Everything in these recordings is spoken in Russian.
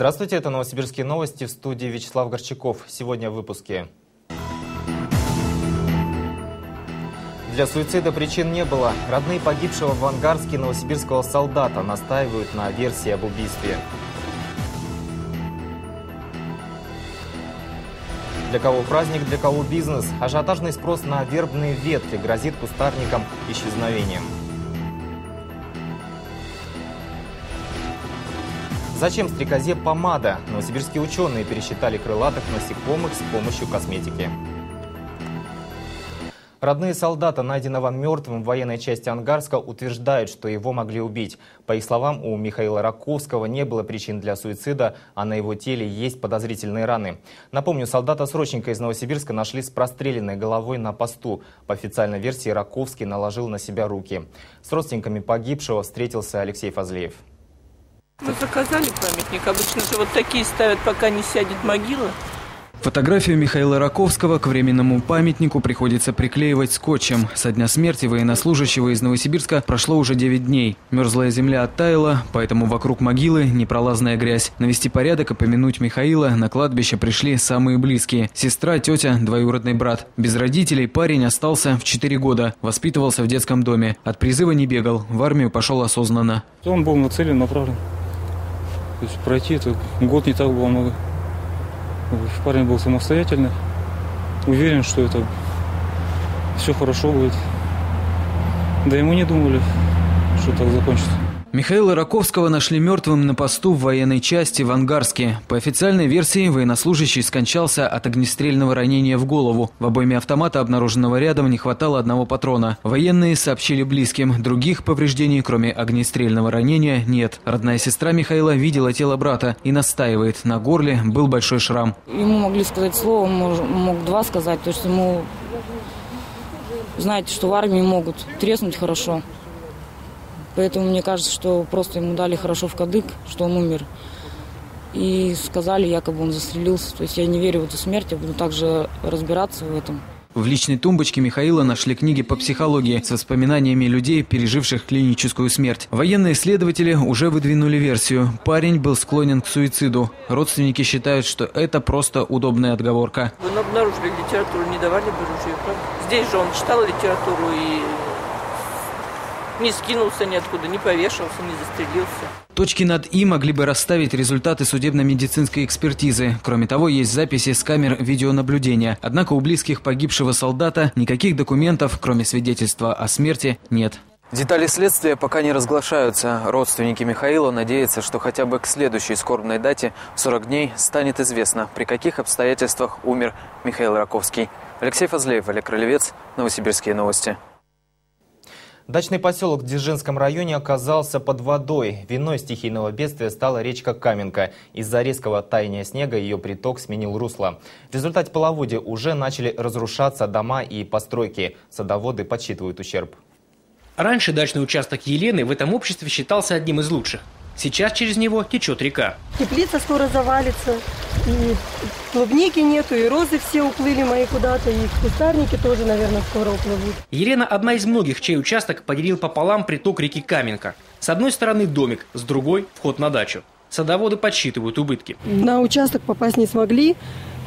Здравствуйте, это Новосибирские новости в студии Вячеслав Горчаков. Сегодня в выпуске. Для суицида причин не было. Родные погибшего в Ангарске новосибирского солдата настаивают на версии об убийстве. Для кого праздник, для кого бизнес. Ажиотажный спрос на вербные ветки грозит кустарникам исчезновением. Зачем стрекозе помада? Новосибирские ученые пересчитали крылатых насекомых с помощью косметики. Родные солдата, найденного мертвым в военной части Ангарска, утверждают, что его могли убить. По их словам, у Михаила Раковского не было причин для суицида, а на его теле есть подозрительные раны. Напомню, солдата-срочника из Новосибирска нашли с простреленной головой на посту. По официальной версии, Раковский наложил на себя руки. С родственниками погибшего встретился Алексей Фазлеев. Мы заказали памятник. Обычно же вот такие ставят, пока не сядет могила. Фотографию Михаила Раковского к временному памятнику приходится приклеивать скотчем. Со дня смерти военнослужащего из Новосибирска прошло уже 9 дней. Мерзлая земля оттаяла, поэтому вокруг могилы непролазная грязь. Навести порядок и помянуть Михаила на кладбище пришли самые близкие. Сестра, тетя, двоюродный брат. Без родителей парень остался в 4 года. Воспитывался в детском доме. От призыва не бегал. В армию пошел осознанно. Он был нацелен, направлен. То есть пройти это год не так было много. Парень был самостоятельный, уверен, что это все хорошо будет. Да и мы не думали, что так закончится. Михаила Раковского нашли мертвым на посту в военной части в Ангарске. По официальной версии, военнослужащий скончался от огнестрельного ранения в голову. В обойме автомата, обнаруженного рядом, не хватало одного патрона. Военные сообщили близким. Других повреждений, кроме огнестрельного ранения, нет. Родная сестра Михаила видела тело брата и настаивает. На горле был большой шрам. Ему могли сказать слово, мог, два сказать. То есть ему, знаете, что в армии могут треснуть хорошо. Поэтому мне кажется, что просто ему дали хорошо в кадык, что он умер. И сказали, якобы он застрелился. То есть я не верю в эту смерть, я буду также разбираться в этом. В личной тумбочке Михаила нашли книги по психологии с воспоминаниями людей, переживших клиническую смерть. Военные следователи уже выдвинули версию. Парень был склонен к суициду. Родственники считают, что это просто удобная отговорка. Вы обнаружили литературу, не давали бы ружье, правда? Здесь же он читал литературу и не скинулся ниоткуда, не повешался, не застрелился. Точки над «и» могли бы расставить результаты судебно-медицинской экспертизы. Кроме того, есть записи с камер видеонаблюдения. Однако у близких погибшего солдата никаких документов, кроме свидетельства о смерти, нет. Детали следствия пока не разглашаются. Родственники Михаила надеются, что хотя бы к следующей скорбной дате, 40 дней, станет известно, при каких обстоятельствах умер Михаил Раковский. Алексей Фазлеев, Олег Крылевец, Новосибирские новости. Дачный поселок в Дзержинском районе оказался под водой. Виной стихийного бедствия стала речка Каменка. Из-за резкого таяния снега ее приток сменил русло. В результате половодья уже начали разрушаться дома и постройки. Садоводы подсчитывают ущерб. Раньше дачный участок Елены в этом обществе считался одним из лучших. Сейчас через него течет река. Теплица скоро завалится, и клубники нету, и розы все уплыли мои куда-то, и кустарники тоже, наверное, скоро уплывут. Елена одна из многих, чей участок поделил пополам приток реки Каменка. С одной стороны домик, с другой – вход на дачу. Садоводы подсчитывают убытки. На участок попасть не смогли.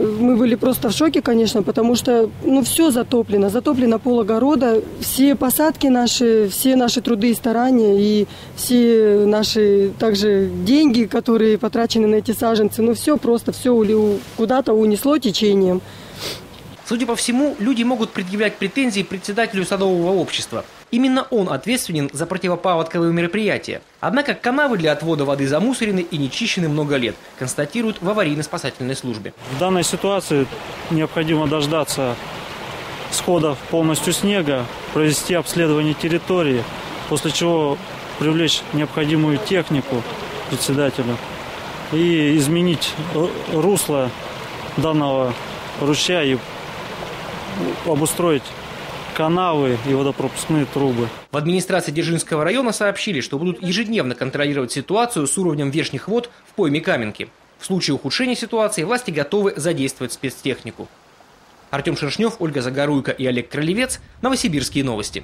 Мы были просто в шоке, конечно, потому что ну, все затоплено. Затоплено пол огорода. Все посадки наши, все наши труды и старания, и все наши также деньги, которые потрачены на эти саженцы, ну все просто, все куда-то унесло течением. Судя по всему, люди могут предъявлять претензии председателю садового общества. Именно он ответственен за противопаводковые мероприятия. Однако канавы для отвода воды замусорены и не чищены много лет, констатируют в аварийно-спасательной службе. В данной ситуации необходимо дождаться схода полностью снега, провести обследование территории, после чего привлечь необходимую технику председателю и изменить русло данного ручья и обустроить канавы и водопропускные трубы. В администрации Дзержинского района сообщили, что будут ежедневно контролировать ситуацию с уровнем верхних вод в пойме Каменки. В случае ухудшения ситуации власти готовы задействовать спецтехнику. Артем Шершнев, Ольга Загоруйко и Олег Кролевец. Новосибирские новости.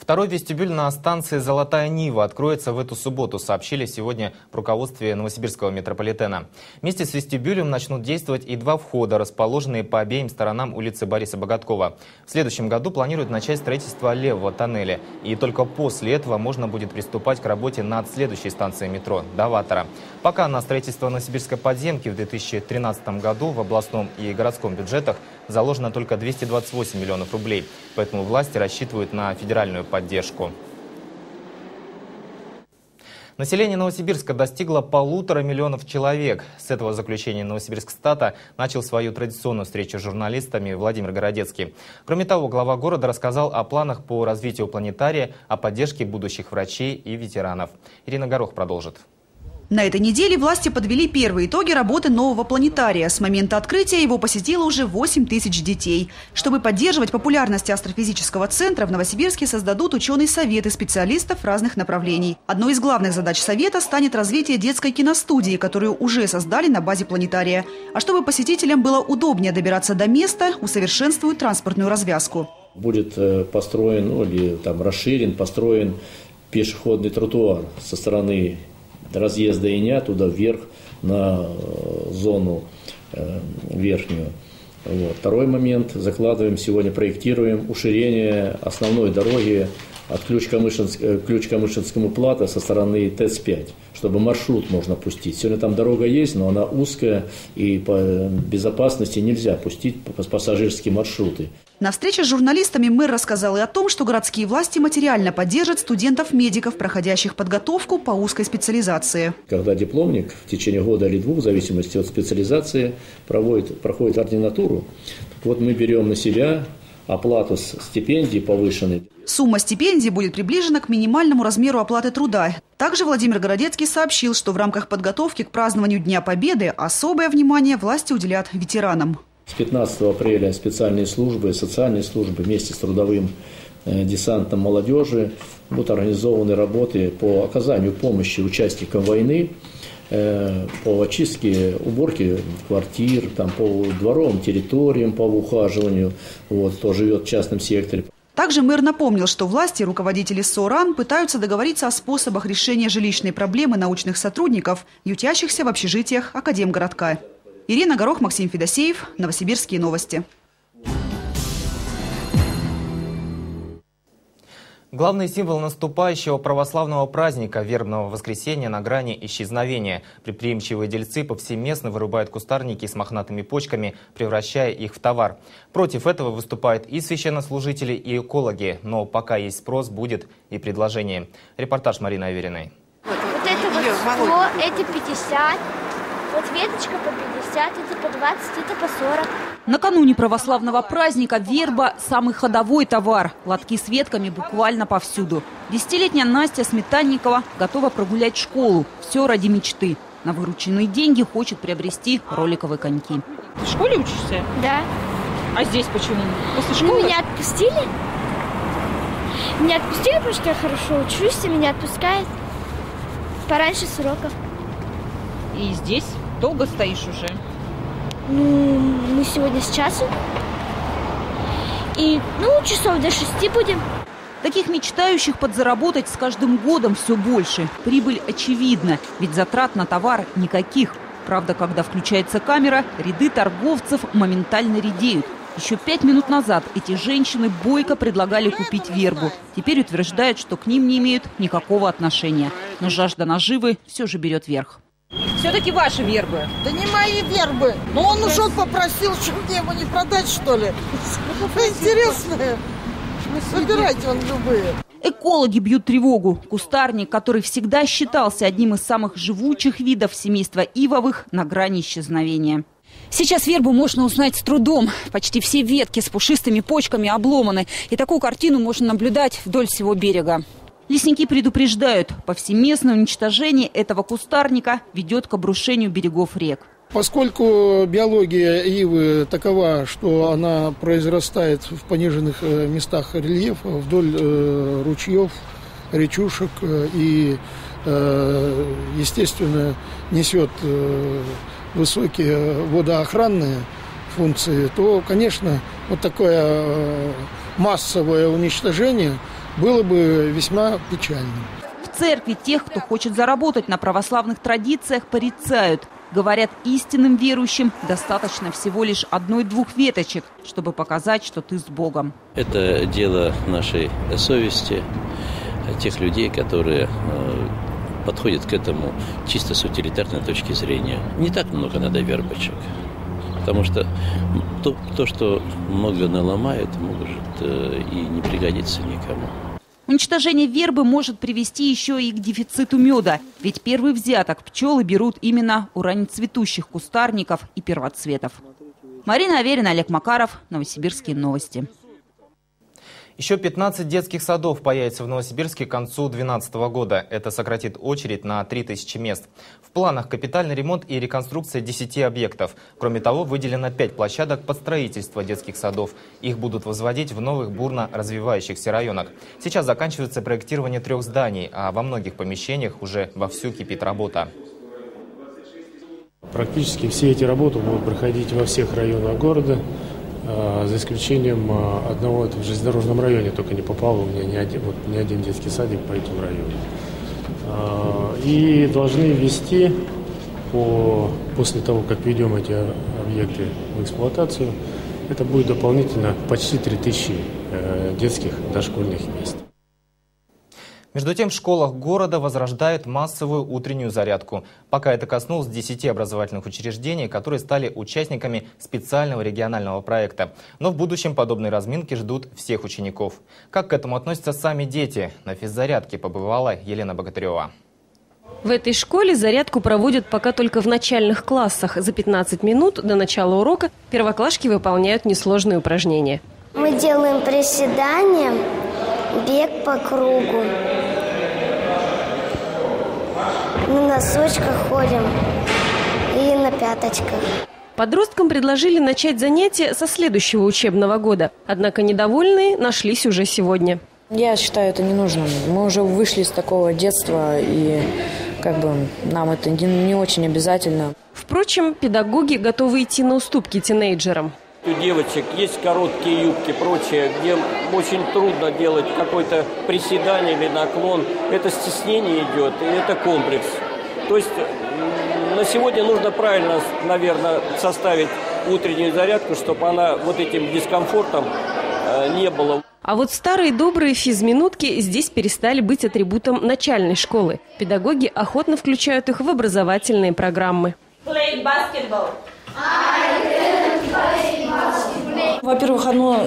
Второй вестибюль на станции «Золотая Нива» откроется в эту субботу, сообщили сегодня в руководстве Новосибирского метрополитена. Вместе с вестибюлем начнут действовать и два входа, расположенные по обеим сторонам улицы Бориса Боготкова. В следующем году планируют начать строительство левого тоннеля. И только после этого можно будет приступать к работе над следующей станцией метро – Даватора. Пока на строительство Новосибирской подземки в 2013 году в областном и городском бюджетах заложено только 228 миллионов рублей. Поэтому власти рассчитывают на федеральную поддержку. Население Новосибирска достигло полутора миллионов человек. С этого заключения Новосибирск стата начал свою традиционную встречу с журналистами Владимир Городецкий. Кроме того, глава города рассказал о планах по развитию планетария, о поддержке будущих врачей и ветеранов. Ирина Горох продолжит. На этой неделе власти подвели первые итоги работы нового планетария. С момента открытия его посетило уже 8 тысяч детей. Чтобы поддерживать популярность астрофизического центра, в Новосибирске создадут ученый совет из специалистов разных направлений. Одной из главных задач совета станет развитие детской киностудии, которую уже создали на базе планетария. А чтобы посетителям было удобнее добираться до места, усовершенствуют транспортную развязку. Будет э, построен ну, или там расширен, построен пешеходный тротуар со стороны разъезда Иня туда вверх на э, зону э, верхнюю. Вот. Второй момент. Закладываем сегодня, проектируем уширение основной дороги от Ключ-Камышинск, э, Ключ-Камышинскому плата со стороны ТЭЦ-5, чтобы маршрут можно пустить. Сегодня там дорога есть, но она узкая, и по безопасности нельзя пустить пассажирские маршруты. На встрече с журналистами мэр рассказал и о том, что городские власти материально поддержат студентов-медиков, проходящих подготовку по узкой специализации. Когда дипломник в течение года или двух, в зависимости от специализации, проводит, проходит ординатуру, вот мы берем на себя оплату стипендий повышенной. Сумма стипендий будет приближена к минимальному размеру оплаты труда. Также Владимир Городецкий сообщил, что в рамках подготовки к празднованию Дня Победы особое внимание власти уделят ветеранам. С 15 апреля специальные службы, социальные службы вместе с трудовым э, десантом молодежи будут организованы работы по оказанию помощи участникам войны, э, по очистке, уборке квартир, там, по дворовым территориям, по ухаживанию, вот, кто живет в частном секторе. Также мэр напомнил, что власти и руководители СОРАН пытаются договориться о способах решения жилищной проблемы научных сотрудников, ютящихся в общежитиях Академгородка. Ирина Горох, Максим Федосеев. Новосибирские новости. Главный символ наступающего православного праздника вербного воскресенья на грани исчезновения. Предприимчивые дельцы повсеместно вырубают кустарники с мохнатыми почками, превращая их в товар. Против этого выступают и священнослужители, и экологи. Но пока есть спрос, будет и предложение. Репортаж Марины Авериной. Вот, вот это вот 100, эти 50, вот веточка по 50, это по 20, это по 40. Накануне православного праздника верба – самый ходовой товар. Лотки с ветками буквально повсюду. Десятилетняя Настя Сметанникова готова прогулять школу. Все ради мечты. На вырученные деньги хочет приобрести роликовые коньки. Ты в школе учишься? Да. А здесь почему? После Ну, школы? меня отпустили. Меня отпустили, потому что я хорошо учусь, и меня отпускают пораньше сроков. И здесь долго стоишь уже? Ну, мы сегодня с часу. И, ну, часов до шести будем. Таких мечтающих подзаработать с каждым годом все больше. Прибыль очевидна, ведь затрат на товар никаких. Правда, когда включается камера, ряды торговцев моментально редеют. Еще пять минут назад эти женщины бойко предлагали купить вербу. Теперь утверждают, что к ним не имеют никакого отношения. Но жажда наживы все же берет верх. Все-таки ваши вербы. Да не мои вербы. Но он ушел, попросил, что мне его не продать, что ли? Интересные. Выбирайте он любые. Экологи бьют тревогу. Кустарник, который всегда считался одним из самых живучих видов семейства ивовых, на грани исчезновения. Сейчас вербу можно узнать с трудом. Почти все ветки с пушистыми почками обломаны. И такую картину можно наблюдать вдоль всего берега. Лесники предупреждают, повсеместное уничтожение этого кустарника ведет к обрушению берегов рек. Поскольку биология ивы такова, что она произрастает в пониженных э, местах рельефа, вдоль э, ручьев, речушек э, и, естественно, несет высокие водоохранные функции, то, конечно, вот такое массовое уничтожение было бы весьма печальным. В церкви тех, кто хочет заработать на православных традициях, порицают. Говорят, истинным верующим достаточно всего лишь одной-двух веточек, чтобы показать, что ты с Богом. Это дело нашей совести, тех людей, которые э, подходят к этому чисто с утилитарной точки зрения. Не так много надо вербочек. Потому что то, то что много наломает, может э, и не пригодится никому. Уничтожение вербы может привести еще и к дефициту меда. Ведь первый взяток пчелы берут именно у раннецветущих кустарников и первоцветов. Марина Аверина, Олег Макаров, Новосибирские новости. Еще 15 детских садов появится в Новосибирске к концу 2012 года. Это сократит очередь на 3000 мест. В планах капитальный ремонт и реконструкция 10 объектов. Кроме того, выделено 5 площадок под строительство детских садов. Их будут возводить в новых бурно развивающихся районах. Сейчас заканчивается проектирование трех зданий, а во многих помещениях уже вовсю кипит работа. Практически все эти работы будут проходить во всех районах города. А, за исключением а, одного, это в железнодорожном районе только не попал у меня ни один, вот, ни один детский садик по этому району. А, и должны ввести по, после того, как введем эти объекты в эксплуатацию, это будет дополнительно почти 3000 э, детских дошкольных мест. Между тем, в школах города возрождают массовую утреннюю зарядку. Пока это коснулось 10 образовательных учреждений, которые стали участниками специального регионального проекта. Но в будущем подобные разминки ждут всех учеников. Как к этому относятся сами дети? На физзарядке побывала Елена Богатырева. В этой школе зарядку проводят пока только в начальных классах. За 15 минут до начала урока первоклашки выполняют несложные упражнения. Мы делаем приседания, бег по кругу. На носочках ходим и на пяточках. Подросткам предложили начать занятия со следующего учебного года. Однако недовольные нашлись уже сегодня. Я считаю это ненужным. Мы уже вышли из такого детства, и как бы нам это не, не очень обязательно. Впрочем, педагоги готовы идти на уступки тинейджерам. У девочек есть короткие юбки, прочее, где очень трудно делать какое-то приседание или наклон. Это стеснение идет, и это комплекс. То есть на сегодня нужно правильно, наверное, составить утреннюю зарядку, чтобы она вот этим дискомфортом э, не было. А вот старые добрые физминутки здесь перестали быть атрибутом начальной школы. Педагоги охотно включают их в образовательные программы. Play basketball. Во-первых, оно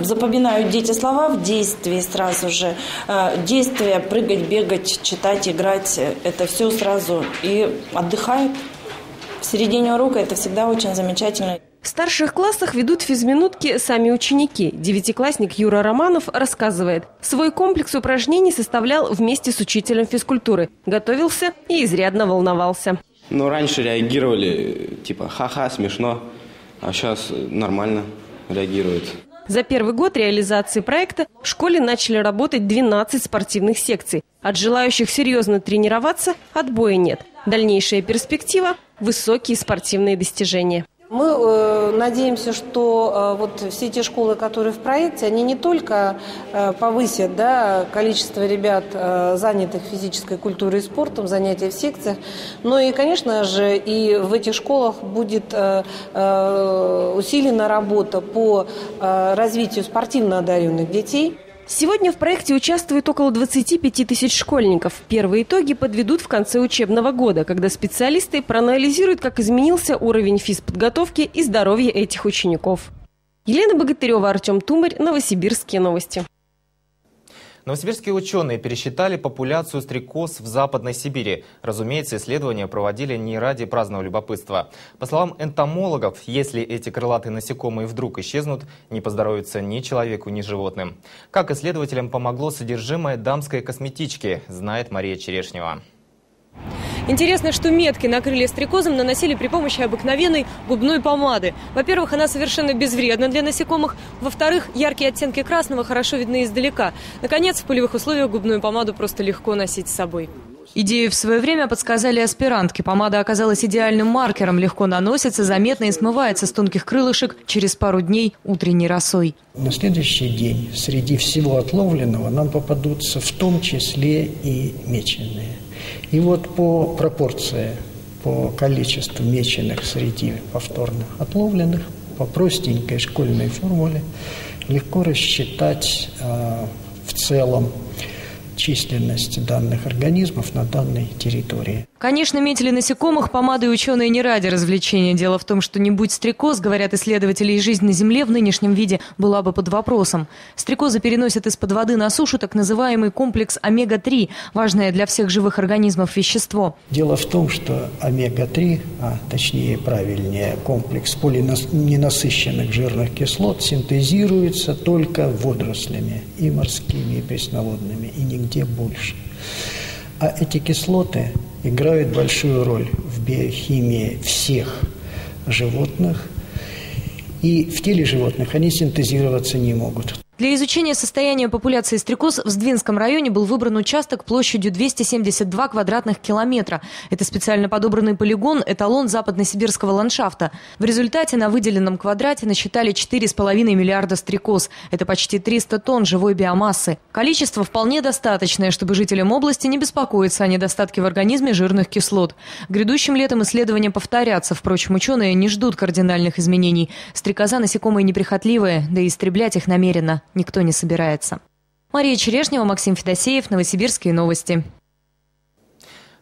запоминают дети слова в действии сразу же. Э, действия, прыгать, бегать, читать, играть, это все сразу. И отдыхают. В середине урока это всегда очень замечательно. В старших классах ведут физминутки сами ученики. Девятиклассник Юра Романов рассказывает. Свой комплекс упражнений составлял вместе с учителем физкультуры. Готовился и изрядно волновался. Ну, раньше реагировали, типа, ха-ха, смешно, а сейчас нормально реагируют. За первый год реализации проекта в школе начали работать 12 спортивных секций. От желающих серьезно тренироваться отбоя нет. Дальнейшая перспектива – высокие спортивные достижения. Мы э, надеемся, что э, вот все те школы, которые в проекте, они не только э, повысят да, количество ребят, э, занятых физической культурой и спортом, занятия в секциях, но и, конечно же, и в этих школах будет э, э, усилена работа по э, развитию спортивно одаренных детей. Сегодня в проекте участвует около 25 тысяч школьников. Первые итоги подведут в конце учебного года, когда специалисты проанализируют, как изменился уровень физподготовки и здоровья этих учеников. Елена Богатырева, Артем Тумарь, Новосибирские новости. Новосибирские ученые пересчитали популяцию стрекоз в Западной Сибири. Разумеется, исследования проводили не ради праздного любопытства. По словам энтомологов, если эти крылатые насекомые вдруг исчезнут, не поздоровится ни человеку, ни животным. Как исследователям помогло содержимое дамской косметички, знает Мария Черешнева. Интересно, что метки на крылья стрекозам наносили при помощи обыкновенной губной помады. Во-первых, она совершенно безвредна для насекомых. Во-вторых, яркие оттенки красного хорошо видны издалека. Наконец, в полевых условиях губную помаду просто легко носить с собой. Идею в свое время подсказали аспирантки. Помада оказалась идеальным маркером, легко наносится, заметно и смывается с тонких крылышек через пару дней утренней росой. На следующий день среди всего отловленного нам попадутся в том числе и меченые. И вот по пропорции, по количеству меченых среди повторно отловленных, по простенькой школьной формуле легко рассчитать э, в целом численность данных организмов на данной территории. Конечно, метили насекомых помадой ученые не ради развлечения. Дело в том, что не будь стрекоз, говорят исследователи, и жизнь на Земле в нынешнем виде была бы под вопросом. Стрекозы переносят из-под воды на сушу так называемый комплекс омега-3, важное для всех живых организмов вещество. Дело в том, что омега-3, а точнее правильнее комплекс полиненасыщенных жирных кислот синтезируется только водорослями и морскими, и пресноводными, и нигде больше. А эти кислоты играют большую роль в биохимии всех животных, и в теле животных они синтезироваться не могут. Для изучения состояния популяции стрекоз в Сдвинском районе был выбран участок площадью 272 квадратных километра. Это специально подобранный полигон, эталон западносибирского ландшафта. В результате на выделенном квадрате насчитали 4,5 миллиарда стрекоз. Это почти 300 тонн живой биомассы. Количество вполне достаточное, чтобы жителям области не беспокоиться о недостатке в организме жирных кислот. Грядущим летом исследования повторятся. Впрочем, ученые не ждут кардинальных изменений. Стрекоза насекомые неприхотливые, да и истреблять их намеренно никто не собирается. Мария Черешнева, Максим Федосеев, Новосибирские новости.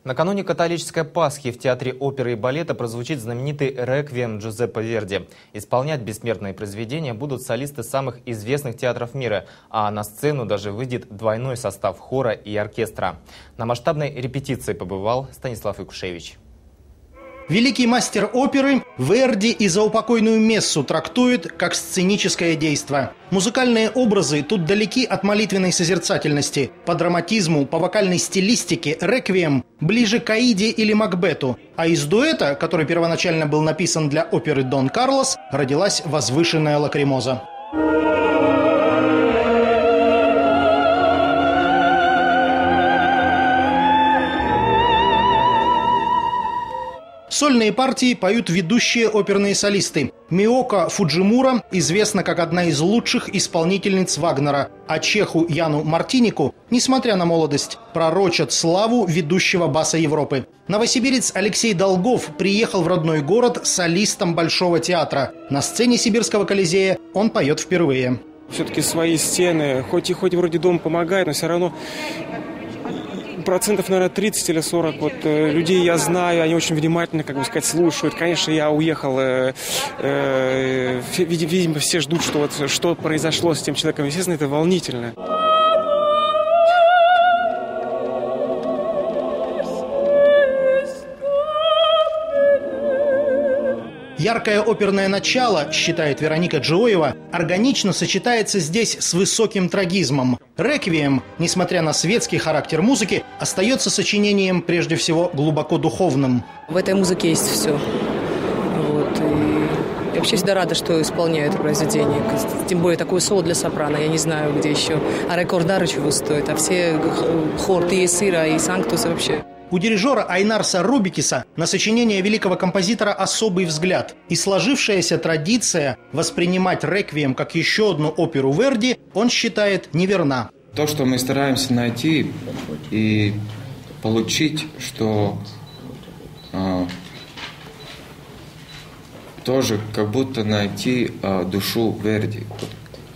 Накануне католической Пасхи в Театре оперы и балета прозвучит знаменитый реквием Джузеппе Верди. Исполнять бессмертные произведения будут солисты самых известных театров мира, а на сцену даже выйдет двойной состав хора и оркестра. На масштабной репетиции побывал Станислав Якушевич. Великий мастер оперы Верди и заупокойную мессу трактует как сценическое действо. Музыкальные образы тут далеки от молитвенной созерцательности. По драматизму, по вокальной стилистике «Реквием» ближе к Аиде или Макбету. А из дуэта, который первоначально был написан для оперы «Дон Карлос», родилась возвышенная лакримоза. Сольные партии поют ведущие оперные солисты. Миока Фуджимура известна как одна из лучших исполнительниц Вагнера, а чеху Яну Мартинику, несмотря на молодость, пророчат славу ведущего баса Европы. Новосибирец Алексей Долгов приехал в родной город солистом Большого театра. На сцене Сибирского Колизея он поет впервые. Все-таки свои стены, хоть и хоть вроде дом помогает, но все равно процентов, наверное, 30 или 40 вот, э, людей я знаю, они очень внимательно, как бы сказать, слушают. Конечно, я уехал, э, э, видимо, все ждут, что, вот, что произошло с тем человеком. Естественно, это волнительно. Яркое оперное начало, считает Вероника Джоева, органично сочетается здесь с высоким трагизмом. «Реквием», несмотря на светский характер музыки, остается сочинением прежде всего глубоко духовным. В этой музыке есть все. Вот, и я вообще всегда рада, что исполняю это произведение. Тем более такое соло для сопрано, я не знаю, где еще. А рекордар чего стоит, а все хор Тиесира и Санктуса вообще. У дирижера Айнарса Рубикиса на сочинение великого композитора особый взгляд. И сложившаяся традиция воспринимать «Реквием» как еще одну оперу Верди он считает неверна. То, что мы стараемся найти и получить, что э, тоже как будто найти э, душу Верди,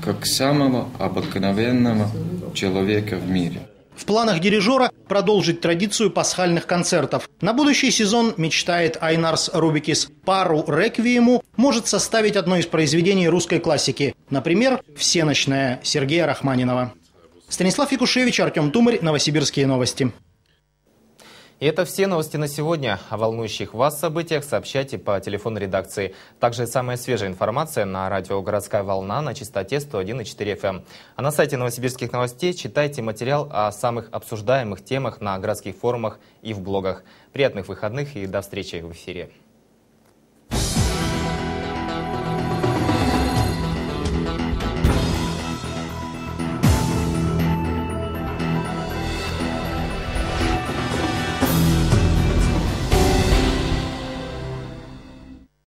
как самого обыкновенного человека в мире. В планах дирижера продолжить традицию пасхальных концертов. На будущий сезон, мечтает Айнарс Рубикис, пару реквиему может составить одно из произведений русской классики. Например, «Всеночная» Сергея Рахманинова. Станислав Якушевич, Артем Тумарь, Новосибирские новости. И это все новости на сегодня. О волнующих вас событиях сообщайте по телефону редакции. Также самая свежая информация на радио «Городская волна» на частоте 101,4 FM. Эм. А на сайте новосибирских новостей читайте материал о самых обсуждаемых темах на городских форумах и в блогах. Приятных выходных и до встречи в эфире.